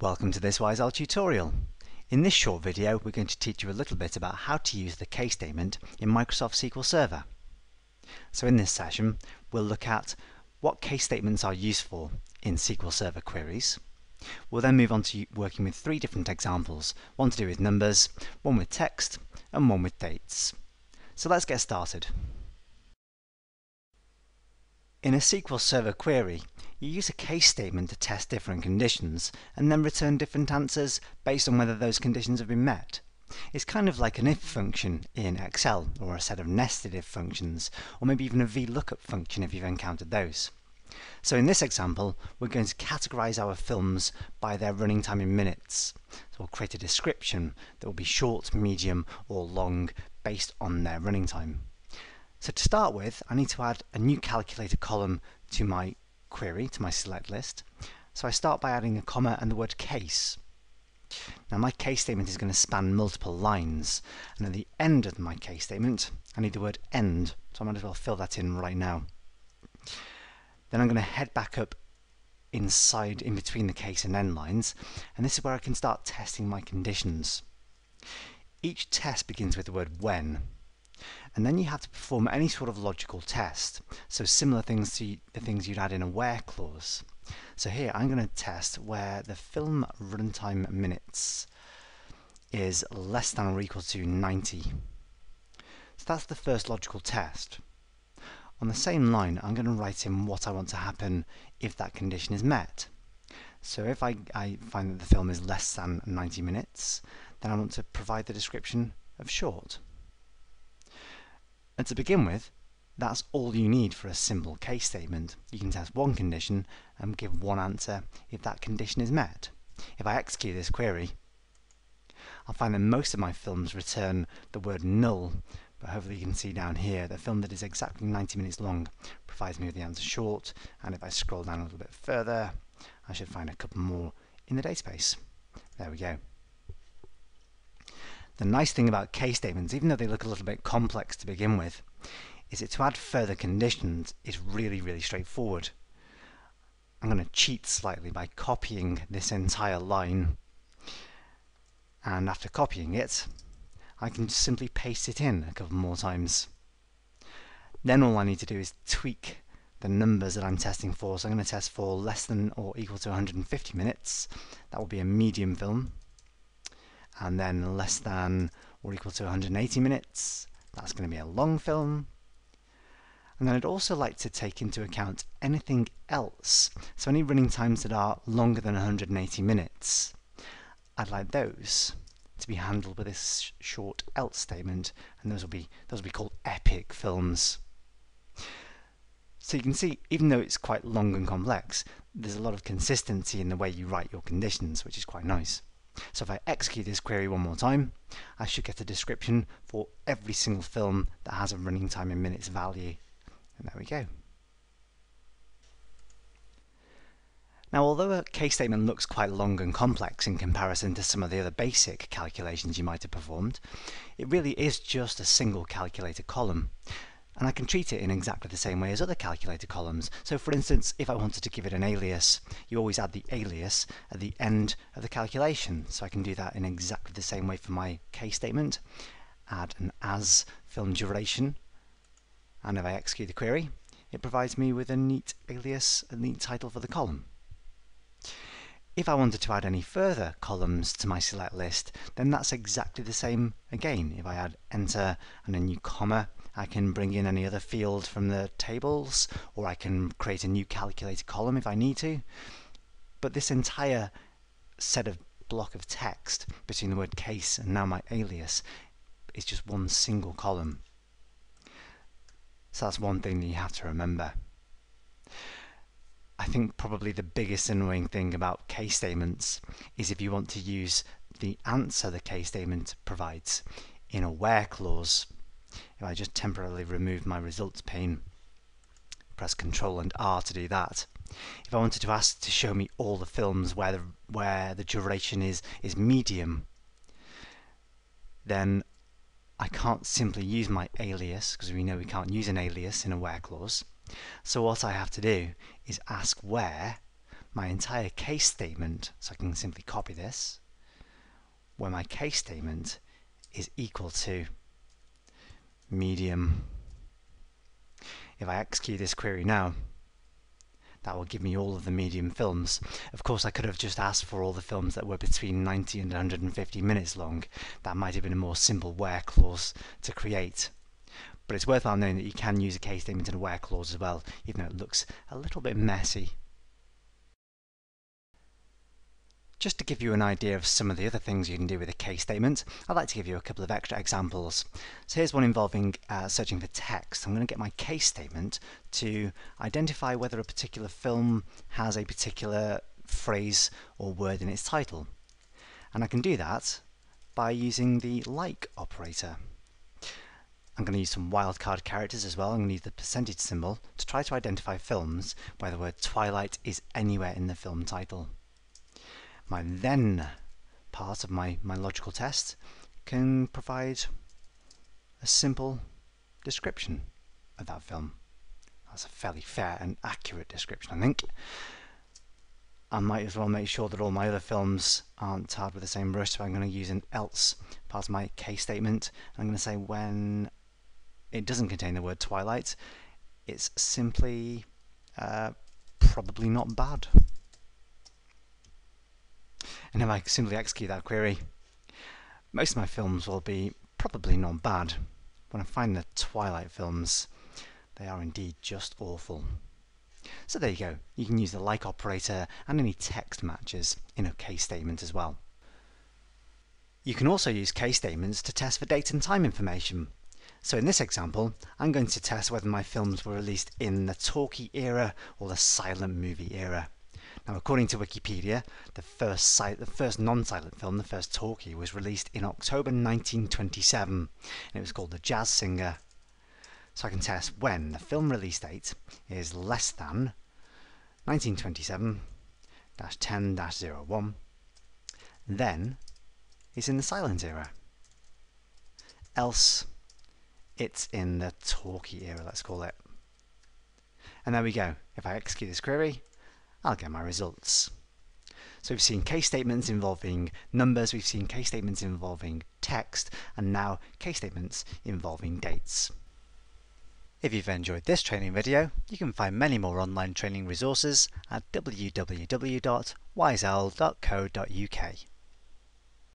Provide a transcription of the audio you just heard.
Welcome to this Wise Owl tutorial. In this short video we're going to teach you a little bit about how to use the case statement in Microsoft SQL Server. So in this session we'll look at what case statements are useful in SQL Server queries. We'll then move on to working with three different examples, one to do with numbers, one with text, and one with dates. So let's get started. In a SQL Server query, you use a case statement to test different conditions and then return different answers based on whether those conditions have been met. It's kind of like an if function in Excel, or a set of nested if functions, or maybe even a VLOOKUP function if you've encountered those. So in this example, we're going to categorize our films by their running time in minutes. So we'll create a description that will be short, medium, or long based on their running time. So to start with, I need to add a new calculated column to my query to my select list. So I start by adding a comma and the word case. Now my case statement is going to span multiple lines, and at the end of my case statement, I need the word end, so I might as well fill that in right now. Then I'm going to head back up inside, in between the case and end lines, and this is where I can start testing my conditions. Each test begins with the word when, and then you have to perform any sort of logical test. So similar things to the things you'd add in a where clause. So here I'm going to test where the film runtime minutes is less than or equal to 90. So that's the first logical test. On the same line, I'm going to write in what I want to happen if that condition is met. So if I, I find that the film is less than 90 minutes, then I want to provide the description of short. And to begin with, that's all you need for a simple case statement. You can test one condition and give one answer if that condition is met. If I execute this query, I'll find that most of my films return the word null, but hopefully you can see down here the film that is exactly 90 minutes long provides me with the answer short, and if I scroll down a little bit further, I should find a couple more in the database. There we go. The nice thing about case statements, even though they look a little bit complex to begin with, is that to add further conditions is really, really straightforward. I'm going to cheat slightly by copying this entire line and after copying it I can just simply paste it in a couple more times. Then all I need to do is tweak the numbers that I'm testing for. So I'm going to test for less than or equal to 150 minutes. That will be a medium film and then less than or equal to 180 minutes. That's going to be a long film. And then I'd also like to take into account anything else. So any running times that are longer than 180 minutes, I'd like those to be handled with this short else statement, and those will be those will be called epic films. So you can see, even though it's quite long and complex, there's a lot of consistency in the way you write your conditions, which is quite nice. So if I execute this query one more time, I should get a description for every single film that has a running time in minutes value. And there we go. Now, although a case statement looks quite long and complex in comparison to some of the other basic calculations you might have performed, it really is just a single calculated column and I can treat it in exactly the same way as other calculated columns. So for instance, if I wanted to give it an alias, you always add the alias at the end of the calculation. So I can do that in exactly the same way for my case statement. Add an as film duration, and if I execute the query, it provides me with a neat alias, a neat title for the column. If I wanted to add any further columns to my select list, then that's exactly the same again. If I add enter and a new comma, I can bring in any other field from the tables, or I can create a new calculated column if I need to. But this entire set of block of text between the word case and now my alias is just one single column. So that's one thing that you have to remember. I think probably the biggest annoying thing about case statements is if you want to use the answer the case statement provides in a where clause if I just temporarily remove my results pane, press Control and R to do that. If I wanted to ask to show me all the films where the, where the duration is, is medium, then I can't simply use my alias, because we know we can't use an alias in a where clause. So what I have to do is ask where my entire case statement, so I can simply copy this, where my case statement is equal to medium. If I execute this query now, that will give me all of the medium films. Of course, I could have just asked for all the films that were between 90 and 150 minutes long. That might have been a more simple where clause to create. But it's worthwhile knowing that you can use a case statement and a where clause as well, even though it looks a little bit messy. Just to give you an idea of some of the other things you can do with a case statement, I'd like to give you a couple of extra examples. So here's one involving uh, searching for text. I'm going to get my case statement to identify whether a particular film has a particular phrase or word in its title. And I can do that by using the like operator. I'm going to use some wildcard characters as well. I'm going to use the percentage symbol to try to identify films where the word Twilight is anywhere in the film title my then part of my, my logical test can provide a simple description of that film. That's a fairly fair and accurate description, I think. I might as well make sure that all my other films aren't tarred with the same brush, so I'm going to use an else part of my case statement. I'm going to say when it doesn't contain the word Twilight, it's simply uh, probably not bad. And if I simply execute that query, most of my films will be probably not bad. When I find the Twilight films, they are indeed just awful. So there you go, you can use the like operator and any text matches in a case statement as well. You can also use case statements to test for date and time information. So in this example, I'm going to test whether my films were released in the talkie era or the silent movie era. Now, according to Wikipedia, the first, the first non-silent film, the first talkie, was released in October 1927, and it was called The Jazz Singer. So I can test when the film release date is less than 1927-10-01, then it's in the silent era. Else, it's in the talkie era, let's call it. And there we go. If I execute this query, I'll get my results. So we've seen case statements involving numbers, we've seen case statements involving text, and now case statements involving dates. If you've enjoyed this training video, you can find many more online training resources at www.wiseowl.co.uk.